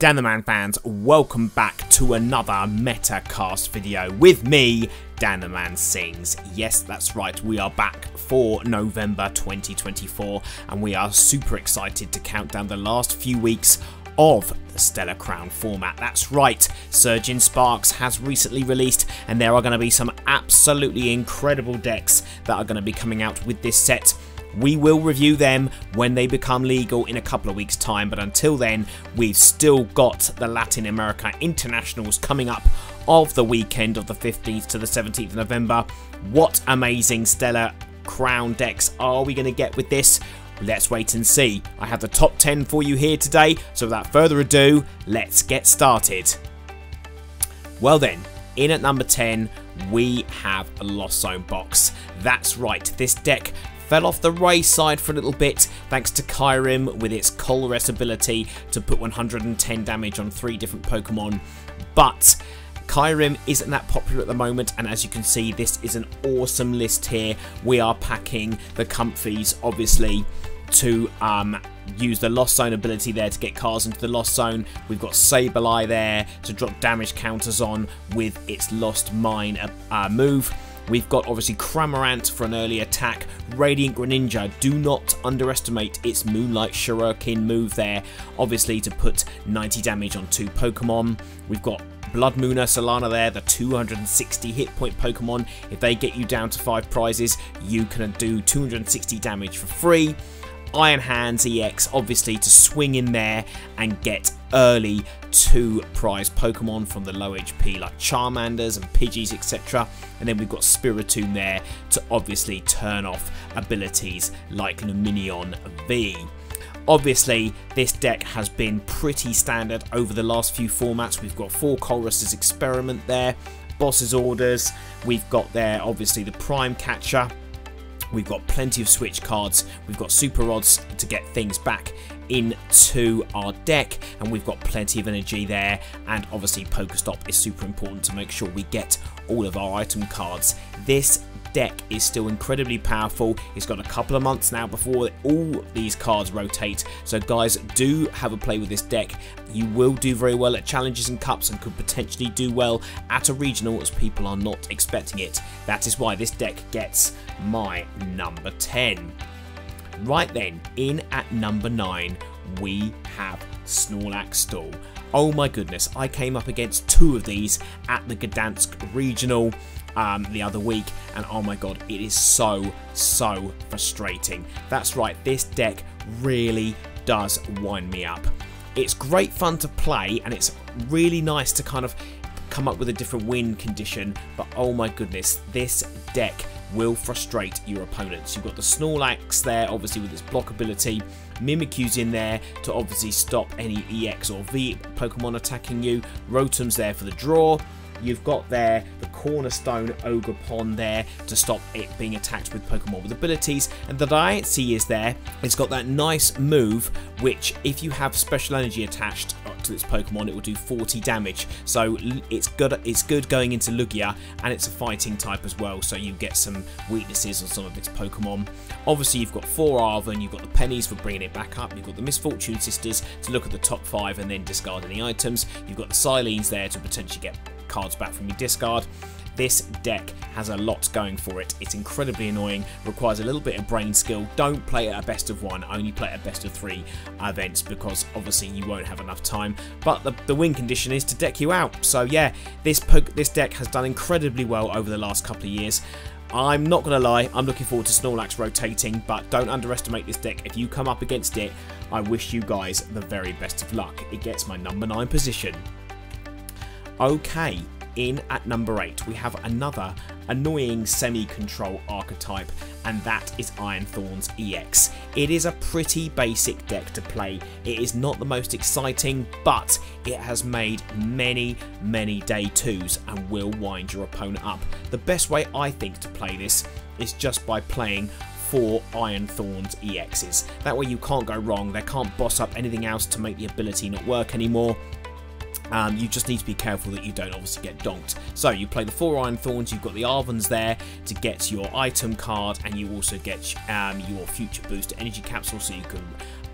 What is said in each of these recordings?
Dan the Man fans, welcome back to another Metacast video with me, Dan the Man Sings. Yes, that's right, we are back for November 2024 and we are super excited to count down the last few weeks of the Stellar Crown format. That's right, Surging Sparks has recently released, and there are going to be some absolutely incredible decks that are going to be coming out with this set. We will review them when they become legal in a couple of weeks' time, but until then, we've still got the Latin America Internationals coming up of the weekend of the 15th to the 17th of November. What amazing Stellar Crown decks are we going to get with this? Let's wait and see. I have the top 10 for you here today, so without further ado, let's get started. Well then, in at number 10, we have a Lost Zone box. That's right, this deck fell off the race side for a little bit thanks to Kyurem with its Colress ability to put 110 damage on three different Pokemon. But Kyurem isn't that popular at the moment, and as you can see, this is an awesome list here. We are packing the Comfeys, obviously, to um, use the Lost Zone ability there to get cars into the Lost Zone. We've got Sableye there to drop damage counters on with its Lost Mine uh, move. We've got obviously Cramorant for an early attack. Radiant Greninja, do not underestimate its Moonlight Shuriken move there, obviously to put 90 damage on two Pokemon. We've got Blood Moon Ursaluna there, the 260 hit point Pokemon. If they get you down to 5 prizes, you can do 260 damage for free. Iron Hands EX, obviously, to swing in there and get early two prize Pokemon from the low HP like Charmanders and Pidgeys, etc. And then we've got Spiritomb there to obviously turn off abilities like Lumineon V. Obviously, this deck has been pretty standard over the last few formats. We've got four Colress's Experiment there, Boss's Orders, we've got there obviously the Prime Catcher, We've got plenty of switch cards. We've got super rods to get things back into our deck and we've got plenty of energy there and obviously Pokestop is super important to make sure we get all of our item cards. This deck is still incredibly powerful. It's got a couple of months now before all these cards rotate. So guys, do have a play with this deck. You will do very well at challenges and cups and could potentially do well at a regional as people are not expecting it. That is why this deck gets my number 10. Right then, in at number 9, we have Snorlax Stall. Oh my goodness, I came up against two of these at the Gdansk Regional um, the other week, and oh my god, it is so, so frustrating. That's right, this deck really does wind me up. It's great fun to play, and it's really nice to kind of come up with a different win condition, but oh my goodness, this deck will frustrate your opponents. You've got the Snorlax there, obviously with its block ability. Mimikyu's in there to obviously stop any EX or V Pokemon attacking you. Rotom's there for the draw. You've got there the Cornerstone Ogre Pond there to stop it being attacked with Pokemon with abilities. And the Diancie is there. It's got that nice move, which if you have Special Energy attached uh, to its Pokemon, it will do 40 damage. So it's good. It's good going into Lugia, and it's a fighting type as well. So you get some weaknesses on some of its Pokemon. Obviously, you've got four Arven, you've got the pennies for bringing it back up. You've got the Misfortune Sisters to look at the top five and then discard any items. You've got the Cyllenes there to potentially get cards back from your discard. This deck has a lot going for it. It's incredibly annoying, requires a little bit of brain skill. Don't play at a best of one, only play at a best of three events because obviously you won't have enough time. But the, the win condition is to deck you out. So yeah, this, this deck has done incredibly well over the last couple of years. I'm not going to lie, I'm looking forward to Snorlax rotating, but don't underestimate this deck. If you come up against it, I wish you guys the very best of luck. It gets my number 9 position. Okay, in at number 8 we have another annoying semi-control archetype and that is Iron Thorns EX. It is a pretty basic deck to play. It is not the most exciting but it has made many many day 2s and will wind your opponent up. The best way I think to play this is just by playing four Iron Thorns EXs. That way you can't go wrong, they can't boss up anything else to make the ability not work anymore Um, you just need to be careful that you don't obviously get donked. So you play the four Iron Thorns, you've got the Arvens there to get your item card, and you also get um, your future booster energy capsule so you can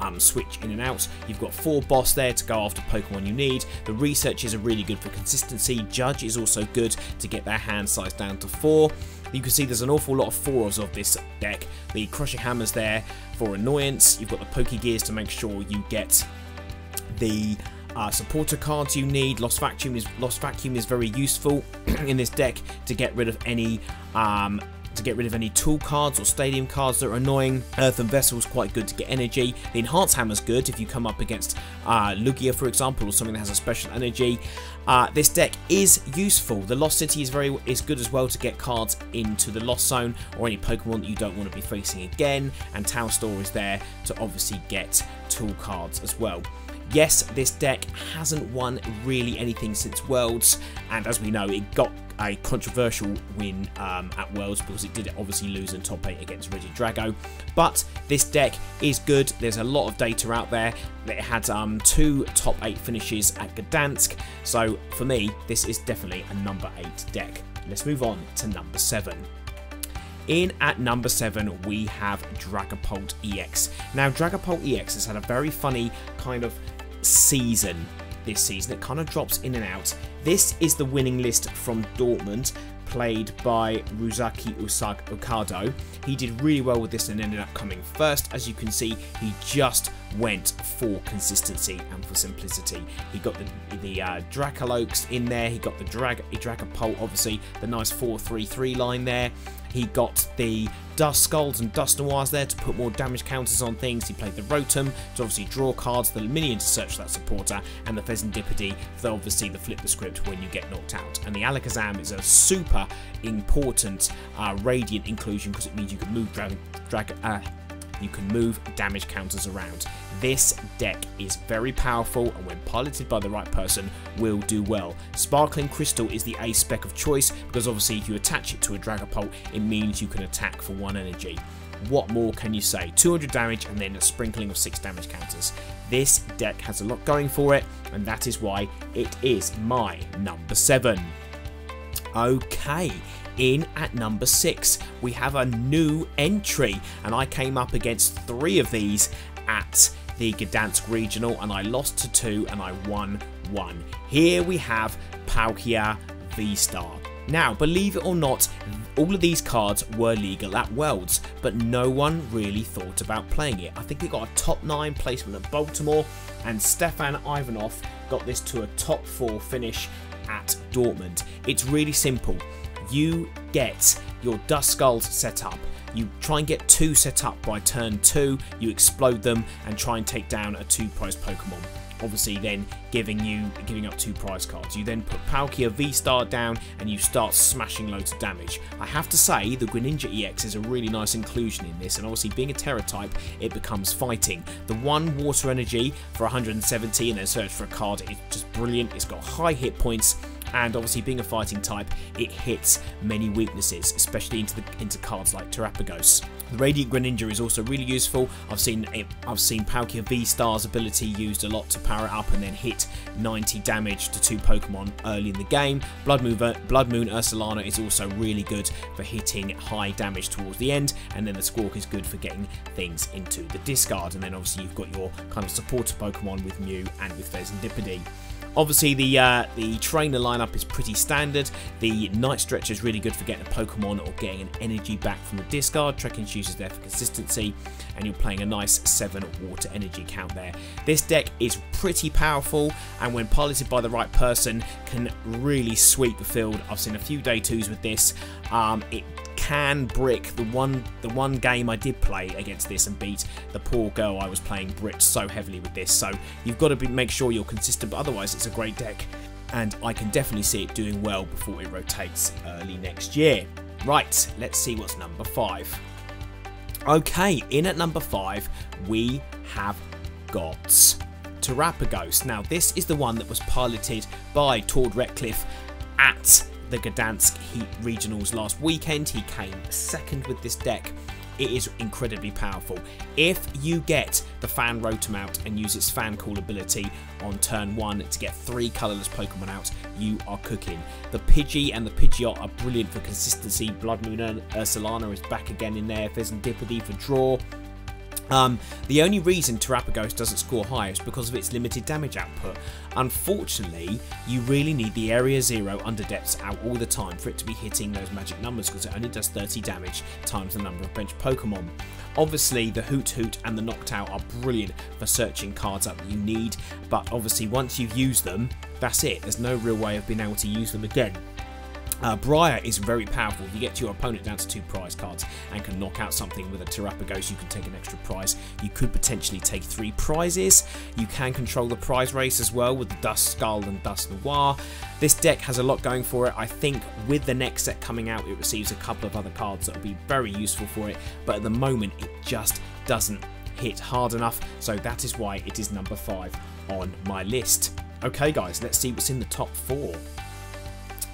um, switch in and out. You've got four boss there to go after Pokemon you need. The researchers are really good for consistency. Judge is also good to get their hand size down to four. You can see there's an awful lot of fours of this deck. The Crushing Hammer's there for annoyance. You've got the Pokegears to make sure you get the uh, supporter cards you need. Lost Vacuum is Lost Vacuum is very useful in this deck to get rid of any um, to get rid of any tool cards or stadium cards that are annoying. Earthen Vessel is quite good to get energy. The Enhance Hammer is good if you come up against uh, Lugia, for example, or something that has a special energy. Uh, this deck is useful. The Lost City is very is good as well to get cards into the Lost Zone or any Pokemon that you don't want to be facing again. And Tower Store is there to obviously get tool cards as well. Yes, this deck hasn't won really anything since Worlds, and as we know, it got a controversial win um, at Worlds because it did obviously lose in top 8 against Regidrago. But this deck is good. There's a lot of data out there. It had um, two top 8 finishes at Gdansk. So for me, this is definitely a number 8 deck. Let's move on to number 7. In at number 7, we have Dragapult EX. Now, Dragapult EX has had a very funny kind of season this season. It kind of drops in and out. This is the winning list from Dortmund, played by Ryusuke Okado. He did really well with this and ended up coming first. As you can see, he just went for consistency and for simplicity. He got the, the uh, Drakloaks in there, he got the Drag Dragapult, obviously, the nice 4-3-3 line there. He got the Duskulls and Dusknoirs there to put more damage counters on things. He played the Rotom to obviously draw cards, the Minion to search that supporter, and the Fezandipiti for obviously the flip the script when you get knocked out. And the Alakazam is a super important uh, Radiant inclusion because it means you can move Dragon. Drag, uh, you can move damage counters around. This deck is very powerful and when piloted by the right person will do well. Sparkling Crystal is the ace spec of choice because obviously if you attach it to a Dragapult it means you can attack for 1 energy. What more can you say? 200 damage and then a sprinkling of 6 damage counters. This deck has a lot going for it and that is why it is my number 7. Okay, in at number 6, we have a new entry, and I came up against three of these at the Gdansk Regional, and I lost to two and I won one. Here we have Palkia V-Star. Now, believe it or not, all of these cards were legal at Worlds, but no one really thought about playing it. I think it got a top 9 placement at Baltimore, and Stefan Ivanov got this to a top 4 finish at Dortmund. It's really simple you get your Duskulls set up. You try and get two set up by turn two, you explode them and try and take down a two prize Pokemon. Obviously then giving you giving up two prize cards. You then put Palkia V-Star down and you start smashing loads of damage. I have to say the Greninja EX is a really nice inclusion in this and obviously being a Tera type it becomes fighting. The one water energy for 170 and then search for a card is just brilliant. It's got high hit points and obviously being a fighting type, it hits many weaknesses, especially into the into cards like Terapagos. The Radiant Greninja is also really useful. I've seen it, I've seen Palkia V-Star's ability used a lot to power it up and then hit 90 damage to two Pokemon early in the game. Blood Moon, Blood Moon Ursaluna is also really good for hitting high damage towards the end, and then the Squawk is good for getting things into the discard. And then obviously you've got your kind of supporter Pokemon with Mew and with Fezandipiti. Obviously, the uh, the trainer lineup is pretty standard. The Night Stretcher is really good for getting a Pokemon or getting an energy back from the discard. Trekking Shoes is there for consistency, and you're playing a nice 7 water energy count there. This deck is pretty powerful, and when piloted by the right person, can really sweep the field. I've seen a few day twos with this. Um, it can brick the one the one game I did play against this and beat the poor girl I was playing bricked so heavily with this. So you've got to be, make sure you're consistent, but otherwise it's a great deck. And I can definitely see it doing well before it rotates early next year. Right, let's see what's number five. Okay, in at number five, we have got Terapagos. Now, this is the one that was piloted by Tord Reklev at the Gdansk Heat Regionals last weekend. He came second with this deck. it is incredibly powerful. If you get the fan Rotom out and use its fan call ability on turn 1 to get 3 colourless Pokemon out, you are cooking. The Pidgey and the Pidgeot are brilliant for consistency. Blood Moon and Ursaluna is back again in there. Fezandipiti for draw. Um, the only reason Terapagos doesn't score high is because of its limited damage output. Unfortunately, you really need the Area Zero Underdepths out all the time for it to be hitting those magic numbers because it only does 30 damage times the number of bench Pokemon. Obviously, the Hoothoot and the Noctowl are brilliant for searching cards up that you need, but obviously once you've used them, that's it. There's no real way of being able to use them again. Uh, Briar is very powerful. If you get your opponent down to two prize cards and can knock out something with a Terapagos, you can take an extra prize. You could potentially take three prizes. You can control the prize race as well with the Duskull and Dusknoir. This deck has a lot going for it. I think with the next set coming out, it receives a couple of other cards that will be very useful for it. But at the moment, it just doesn't hit hard enough. So that is why it is number five on my list. Okay, guys, let's see what's in the top four.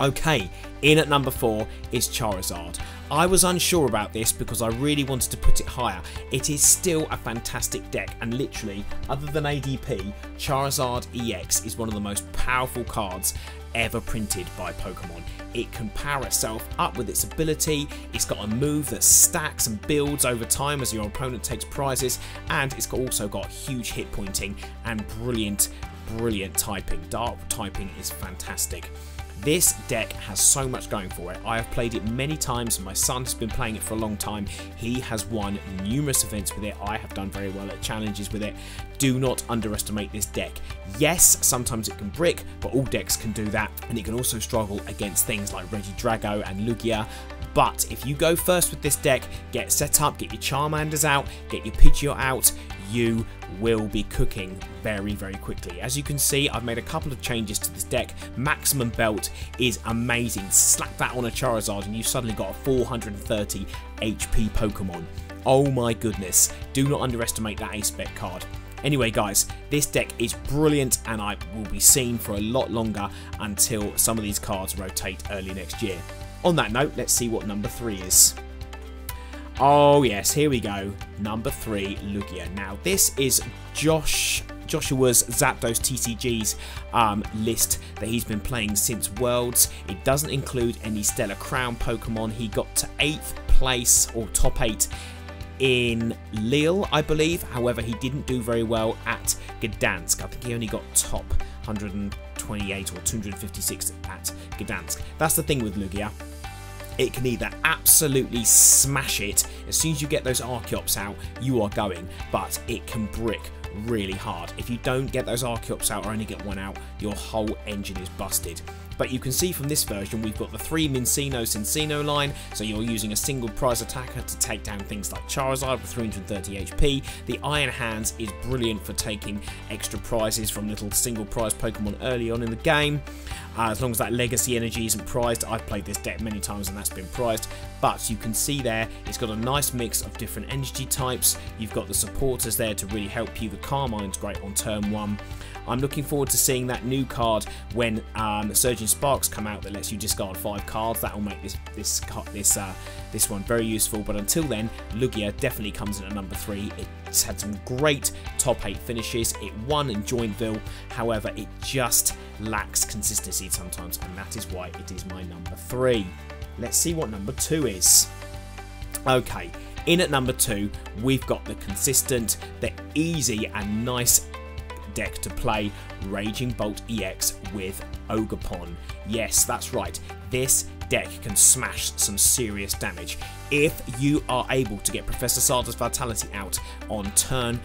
Okay, in at number 4 is Charizard. I was unsure about this because I really wanted to put it higher. It is still a fantastic deck and literally, other than ADP, Charizard EX is one of the most powerful cards ever printed by Pokemon. It can power itself up with its ability, it's got a move that stacks and builds over time as your opponent takes prizes, and it's also got huge hit pointing and brilliant, brilliant typing. Dark typing is fantastic. This deck has so much going for it. I have played it many times. My son has been playing it for a long time. He has won numerous events with it. I have done very well at challenges with it. Do not underestimate this deck. Yes, sometimes it can brick, but all decks can do that. And it can also struggle against things like Regidrago and Lugia. But if you go first with this deck, get set up, get your Charmanders out, get your Pidgeot out, you will be cooking very, very quickly. As you can see, I've made a couple of changes to this deck. Maximum Belt is amazing. Slap that on a Charizard and you've suddenly got a 430 HP Pokemon. Oh my goodness. Do not underestimate that Ace Spec card. Anyway guys, this deck is brilliant and I will be seen for a lot longer until some of these cards rotate early next year. On that note, let's see what number 3 is. Oh yes, here we go. Number three, Lugia. Now this is Josh Joshua's Zapdos TCG's um, list that he's been playing since Worlds. It doesn't include any Stellar Crown Pokemon. He got to 8th place or top 8 in Lille, I believe. However, he didn't do very well at Gdansk. I think he only got top 128 or 256 at Gdansk. That's the thing with Lugia it can either absolutely smash it, as soon as you get those Archeops out, you are going, but it can brick really hard. If you don't get those Archeops out or only get one out, your whole engine is busted. But you can see from this version we've got the three Minccino Cinccino line, so you're using a single prize attacker to take down things like Charizard with 330 HP. The Iron Hands is brilliant for taking extra prizes from little single prize Pokemon early on in the game. Uh, as long as that legacy energy isn't prized, I've played this deck many times and that's been prized. But you can see there, it's got a nice mix of different energy types. You've got the supporters there to really help you. The Carmine's great on turn one. I'm looking forward to seeing that new card when um, Surging Sparks come out that lets you discard five cards. That will make this this this uh, this one very useful. But until then, Lugia definitely comes in at number three. It's had some great top eight finishes. It won in Joinville, however, it just lacks consistency sometimes, and that is why it is my number three. Let's see what number two is. Okay, in at number two, we've got the consistent, the easy and nice deck to play Raging Bolt EX with Ogerpon. Yes, that's right, this deck can smash some serious damage. If you are able to get Professor Sada's Vitality out on turn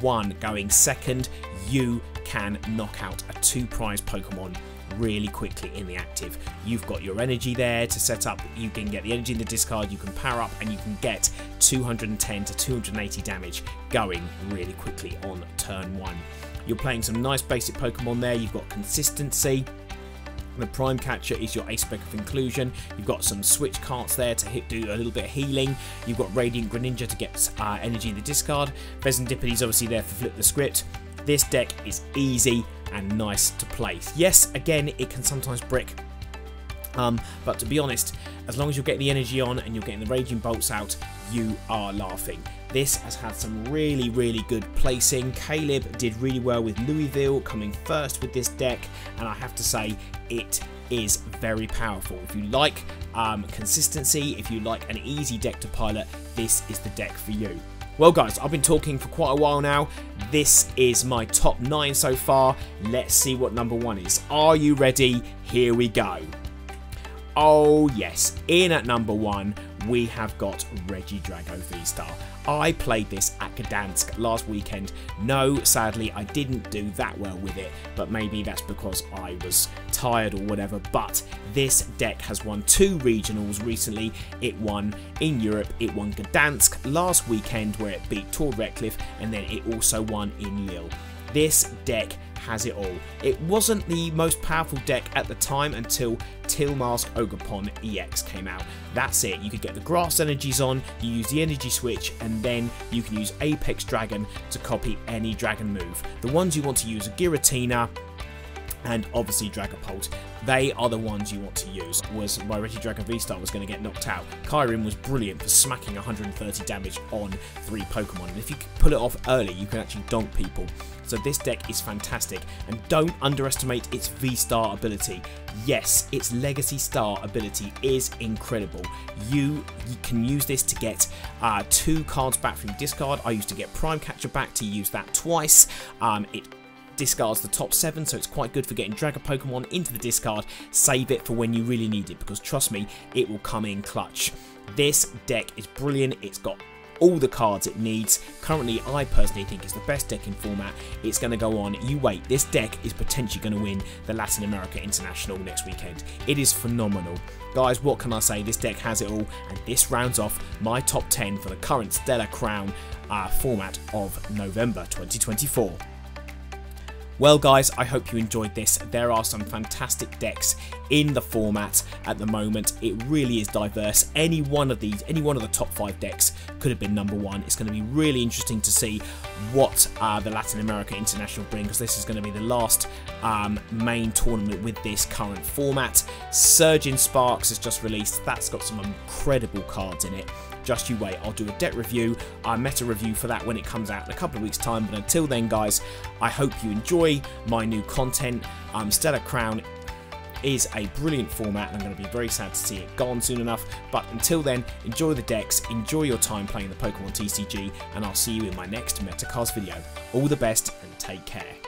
1 going second, you can knock out a two prize Pokemon really quickly in the active. You've got your energy there to set up, you can get the energy in the discard, you can power up and you can get 210 to 280 damage going really quickly on turn 1. You're playing some nice basic Pokemon there. You've got consistency. The Prime Catcher is your ace spec of inclusion. You've got some switch carts there to hit, do a little bit of healing. You've got Radiant Greninja to get uh, energy in the discard. Fezandipiti is obviously there for flip the script. This deck is easy and nice to play. Yes, again, it can sometimes brick But to be honest, as long as you're getting the energy on and you're getting the Raging Bolts out, you are laughing. This has had some really, really good placing. Caleb did really well with Louisville coming first with this deck, and I have to say, it is very powerful. If you like um, consistency, if you like an easy deck to pilot, this is the deck for you. Well guys, I've been talking for quite a while now. This is my top 9 so far. Let's see what number 1 is. Are you ready? Here we go. Oh yes, in at number 1 we have got Regidrago V-Star. I played this at Gdansk last weekend. No, sadly, I didn't do that well with it, but maybe that's because I was tired or whatever. But this deck has won two regionals recently. It won in Europe, it won Gdansk last weekend where it beat Tord Reklev, and then it also won in Lille. This deck has it all. It wasn't the most powerful deck at the time until Teal Mask Ogerpon EX came out. That's it, you could get the grass energies on, you use the energy switch, and then you can use Apex Dragon to copy any dragon move. The ones you want to use are Giratina, and obviously Dragapult. They are the ones you want to use. Was my Regidrago V-Star was going to get knocked out. Kyurem was brilliant for smacking 130 damage on three Pokemon. And if you pull it off early, you can actually donk people. So this deck is fantastic. And don't underestimate its V-Star ability. Yes, its Legacy Star ability is incredible. You, you can use this to get uh, two cards back from discard. I used to get Prime Catcher back to use that twice. Um, it discards the top 7, so it's quite good for getting Dragon Pokemon into the discard. Save it for when you really need it, because trust me, it will come in clutch. This deck is brilliant, it's got all the cards it needs. Currently, I personally think it's the best deck in format. It's going to go on. You wait, this deck is potentially going to win the Latin America International next weekend. It is phenomenal. Guys, what can I say? This deck has it all, and this rounds off my top 10 for the current Stellar Crown uh, format of November 2024. Well guys, I hope you enjoyed this. There are some fantastic decks in the format at the moment. It really is diverse. Any one of these, any one of the top five decks could have been number one. It's going to be really interesting to see what uh, the Latin America International bring because this is going to be the last um, main tournament with this current format. Surging Sparks has just released. That's got some incredible cards in it. Just you wait, I'll do a deck review, a meta review for that when it comes out in a couple of weeks' time. But until then, guys, I hope you enjoy my new content. Um, Stellar Crown is a brilliant format and I'm going to be very sad to see it gone soon enough. But until then, enjoy the decks, enjoy your time playing the Pokemon TCG, and I'll see you in my next Metacast video. All the best and take care.